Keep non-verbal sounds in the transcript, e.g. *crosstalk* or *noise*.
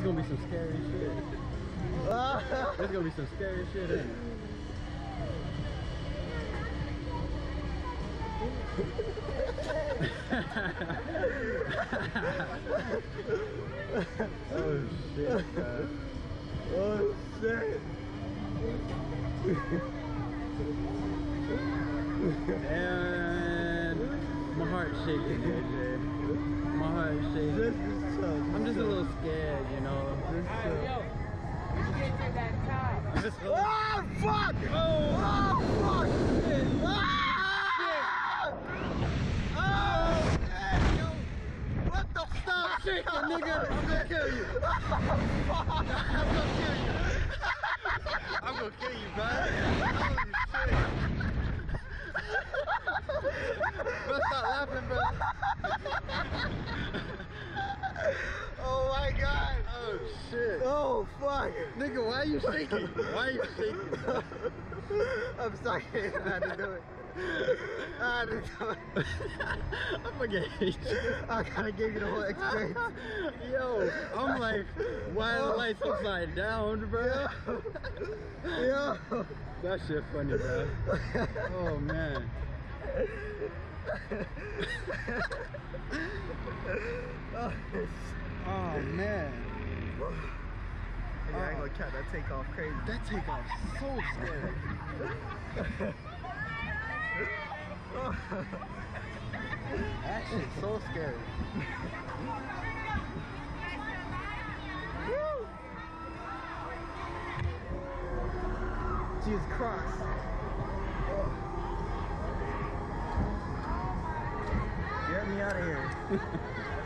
is gonna be some scary shit. This is gonna be some scary shit. It? oh shit, God. *laughs* oh shit. And my heart's shaking, AJ. My heart's This shaking. is tough. I'm just a little scared, you know. This is tough. Get to that top. I'm just a little- Ah, fuck! Oh, Ah, fuck! Shit. Ah! Oh, shit, yo. What the fuck? Stop shaking, nigga. I'm gonna kill you. *laughs* I'm gonna kill you. I'm gonna kill you, bro. Holy shit. *laughs* bro, stop laughing, bro. oh my god. Oh shit. Oh fuck. Nigga, why are you shaking? Why are you shaking? *laughs* I'm sorry. *laughs* I had to do it. I had to do it. *laughs* I forget. I gotta give you the whole experience. Yo, I'm like, why are the oh. lights upside down, bro? Yo. That shit funny, bro. Oh man. Oh man. Yeah, I uh, ain't gonna count that takeoff crazy. That takeoff so scary. That shit's so scary. Jesus Christ. Get me out of here. Get me out of here.